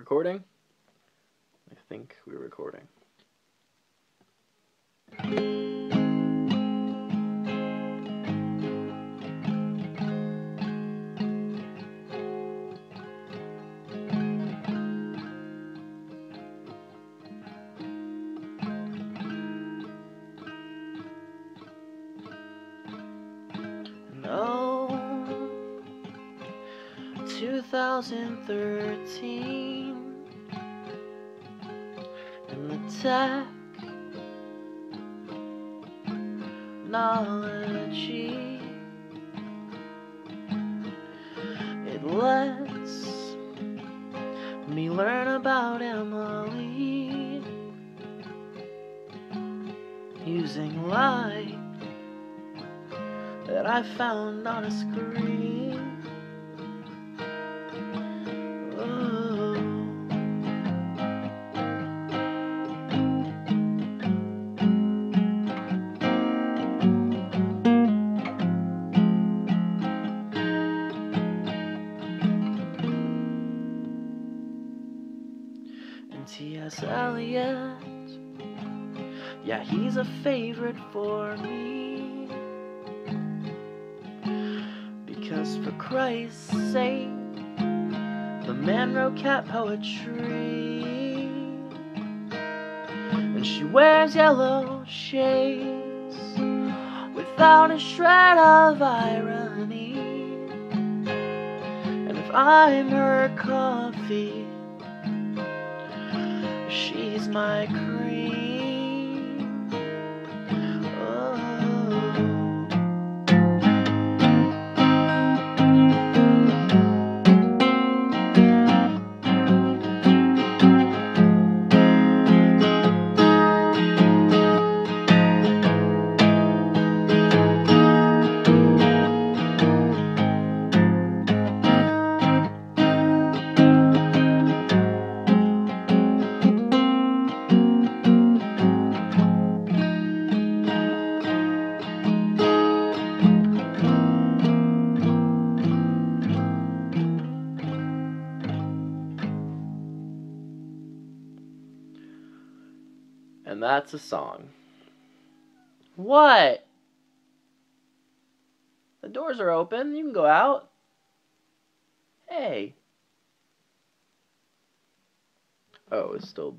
recording? I think we're recording. No, 2013 the technology it lets me learn about Emily using light that I found on a screen. T.S. Eliot, yeah, he's a favorite for me. Because for Christ's sake, the man wrote cat poetry. And she wears yellow shades without a shred of irony. And if I'm her coffee, my And that's a song. What? The doors are open. You can go out. Hey. Oh, it's still